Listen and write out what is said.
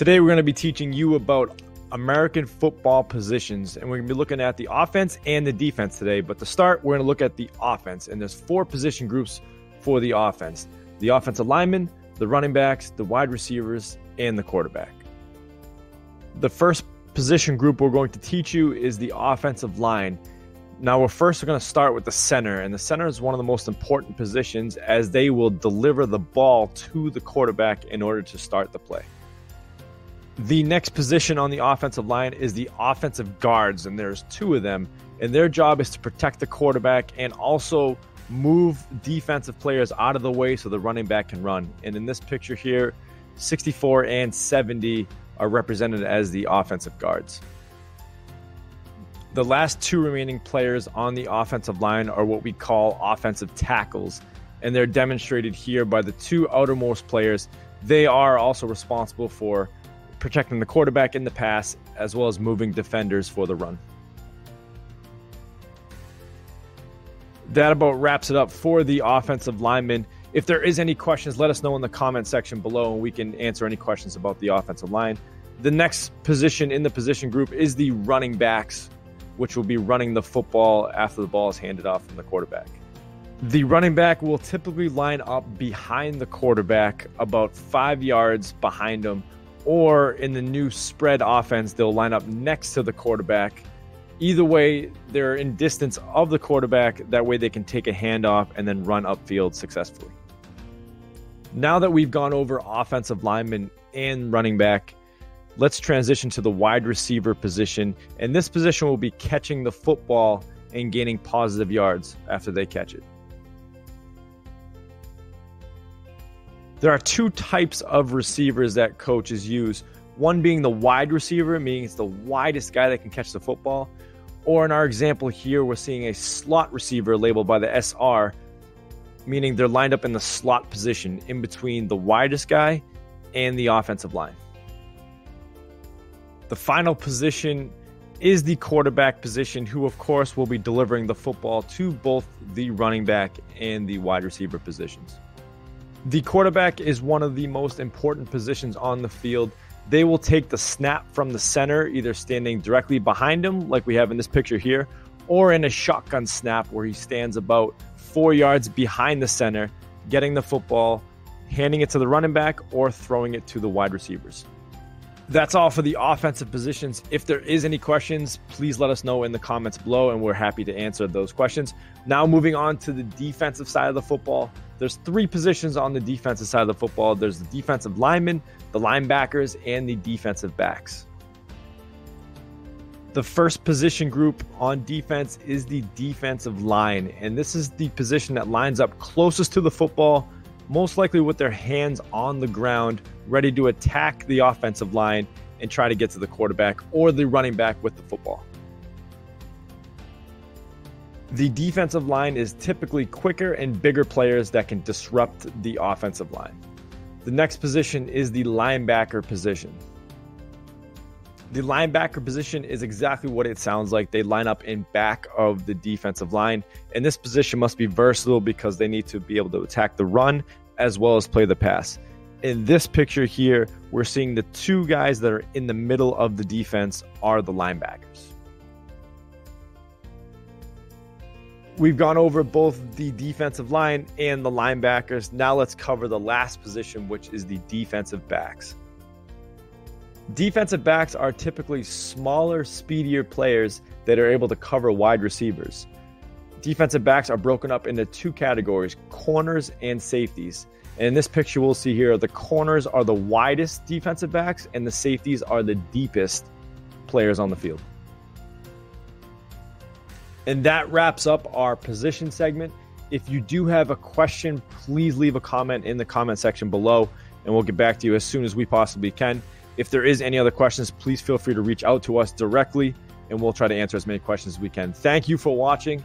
Today, we're going to be teaching you about American football positions, and we're going to be looking at the offense and the defense today. But to start, we're going to look at the offense, and there's four position groups for the offense the offensive linemen, the running backs, the wide receivers, and the quarterback. The first position group we're going to teach you is the offensive line. Now, we're first going to start with the center, and the center is one of the most important positions as they will deliver the ball to the quarterback in order to start the play. The next position on the offensive line is the offensive guards, and there's two of them, and their job is to protect the quarterback and also move defensive players out of the way so the running back can run. And in this picture here, 64 and 70 are represented as the offensive guards. The last two remaining players on the offensive line are what we call offensive tackles, and they're demonstrated here by the two outermost players. They are also responsible for protecting the quarterback in the pass as well as moving defenders for the run. That about wraps it up for the offensive linemen. If there is any questions, let us know in the comment section below and we can answer any questions about the offensive line. The next position in the position group is the running backs, which will be running the football after the ball is handed off from the quarterback. The running back will typically line up behind the quarterback, about five yards behind him, or in the new spread offense, they'll line up next to the quarterback. Either way, they're in distance of the quarterback. That way, they can take a handoff and then run upfield successfully. Now that we've gone over offensive lineman and running back, let's transition to the wide receiver position. And this position will be catching the football and gaining positive yards after they catch it. There are two types of receivers that coaches use. One being the wide receiver, meaning it's the widest guy that can catch the football. Or in our example here, we're seeing a slot receiver labeled by the SR, meaning they're lined up in the slot position in between the widest guy and the offensive line. The final position is the quarterback position, who, of course, will be delivering the football to both the running back and the wide receiver positions. The quarterback is one of the most important positions on the field. They will take the snap from the center, either standing directly behind him, like we have in this picture here, or in a shotgun snap where he stands about four yards behind the center, getting the football, handing it to the running back, or throwing it to the wide receivers. That's all for the offensive positions. If there is any questions, please let us know in the comments below, and we're happy to answer those questions. Now, moving on to the defensive side of the football, there's three positions on the defensive side of the football. There's the defensive linemen, the linebackers, and the defensive backs. The first position group on defense is the defensive line, and this is the position that lines up closest to the football most likely with their hands on the ground, ready to attack the offensive line and try to get to the quarterback or the running back with the football. The defensive line is typically quicker and bigger players that can disrupt the offensive line. The next position is the linebacker position. The linebacker position is exactly what it sounds like. They line up in back of the defensive line. And this position must be versatile because they need to be able to attack the run as well as play the pass. In this picture here, we're seeing the two guys that are in the middle of the defense are the linebackers. We've gone over both the defensive line and the linebackers. Now let's cover the last position, which is the defensive backs. Defensive backs are typically smaller, speedier players that are able to cover wide receivers. Defensive backs are broken up into two categories corners and safeties. And in this picture, we'll see here the corners are the widest defensive backs, and the safeties are the deepest players on the field. And that wraps up our position segment. If you do have a question, please leave a comment in the comment section below, and we'll get back to you as soon as we possibly can. If there is any other questions, please feel free to reach out to us directly, and we'll try to answer as many questions as we can. Thank you for watching